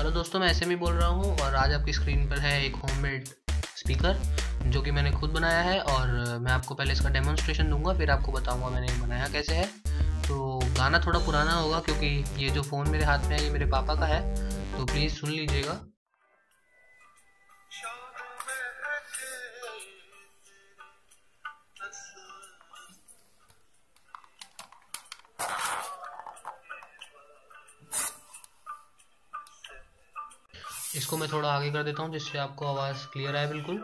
Hello दोस्तों, मैं ऐसे में बोल रहा हूँ और आज आपकी स्क्रीन पर है एक होममेड स्पीकर जो कि मैंने खुद बनाया है और मैं आपको पहले इसका डेमोन्स्ट्रेशन दूँगा, फिर आपको बताऊँगा मैंने बनाया कैसे है। तो गाना थोड़ा पुराना होगा क्योंकि ये जो फ़ोन मेरे हाथ में है, ये मेरे पापा का है तो प्लीज़ सुन लीजिएगा। इसको मैं थोड़ा आगे कर देता हूँ जिससे आपको आवाज़ क्लियर आए बिल्कुल।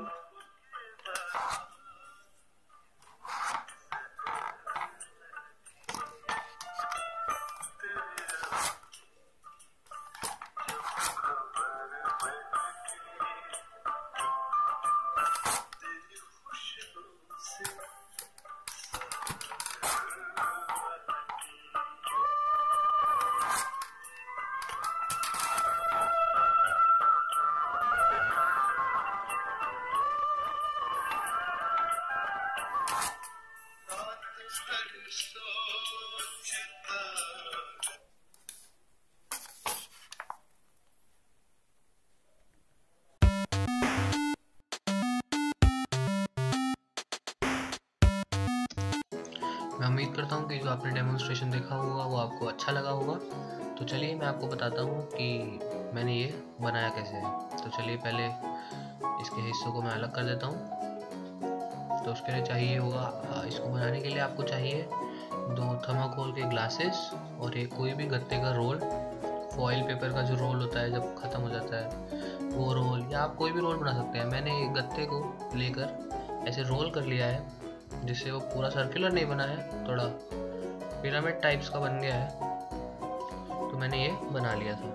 मैं उम्मीद करता हूँ कि जो आपने डेमोन्स्ट्रेशन देखा होगा, वो आपको अच्छा लगा होगा। तो चलिए मैं आपको बताता हूँ कि मैंने ये बनाया कैसे है। तो चलिए पहले इसके हिस्सों को मैं अलग कर देता हूँ। तो उसके लिए चाहिए होगा। इसको बनाने के लिए आपको चाहिए दो थर्माकोल के ग्लासेस और एक कोई भी गत्ते का रोल। फॉइल पेपर का जो रोल होता है, जब ख़त्म हो जाता है, वो रोल या आप कोई भी रोल बना सकते हैं। मैंने एक गत्ते को लेकर ऐसे रोल कर लिया है, जिससे वो पूरा सर्कुलर नहीं बना है, थोड़ा पिरामिड टाइप्स का बन गया है। तो मैंने ये बना लिया था।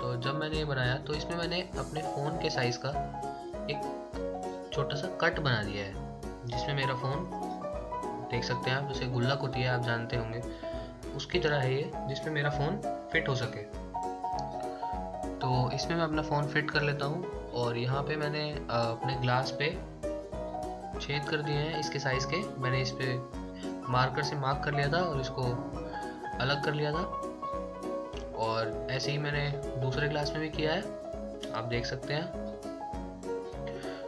तो जब मैंने ये बनाया तो इसमें मैंने अपने फ़ोन के साइज़ का एक छोटा सा कट बना दिया है। जिसमें मेरा फ़ोन, देख सकते हैं आप, जैसे गुल्ला है आप जानते होंगे। उसकी तरह है ये, जिसमें मेरा फ़ोन फिट हो सके। तो इसमें मैं अपना फ़ोन फिट कर लेता हूँ और यहाँ पे मैंने अपने ग्लास पे छेद कर दिए हैं इसके साइज़ के। मैंने इस पर मार्कर से मार्क कर लिया था और इसको अलग कर लिया था। और ऐसे ही मैंने दूसरे ग्लास में भी किया है। आप देख सकते हैं।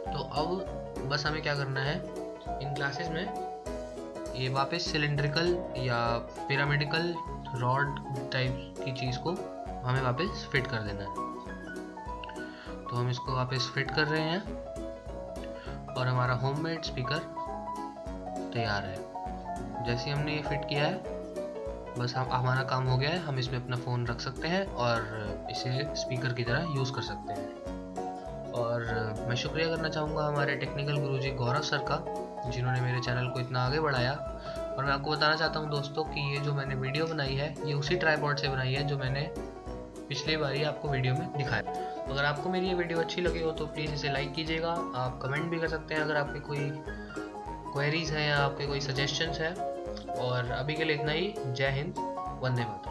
तो अब बस हमें क्या करना है? इन क्लासेस में ये वापस सिलेंड्रिकल या पिरामिडिकल रॉड टाइप की चीज़ को हमें वापस फिट कर देना है। तो हम इसको वापस फिट कर रहे हैं और हमारा होममेड स्पीकर तैयार है। जैसे हमने ये फिट किया है, बस हम, हमारा काम हो गया है, हम इसमें अपना फ़ोन रख सकते हैं और इसे स्पीकर की तरह यूज़ कर सकते हैं। और मैं शुक्रिया करना चाहूँगा हमारे टेक्निकल गुरुजी गौरव सर का, जिन्होंने मेरे चैनल को इतना आगे बढ़ाया। और मैं आपको बताना चाहता हूँ दोस्तों कि ये जो मैंने वीडियो बनाई है, ये उसी ट्राईपॉड से बनाई है जो मैंने पिछली बार ही आपको वीडियो में दिखाया। अगर आपको मेरी ये वीडियो अच्छी लगी हो तो प्लीज़ इसे लाइक कीजिएगा। आप कमेंट भी कर सकते हैं अगर आपके कोई क्वेरीज हैं या आपके कोई सजेशंस हैं। और अभी के लिए इतना ही। जय हिंद, वंदे मातरम।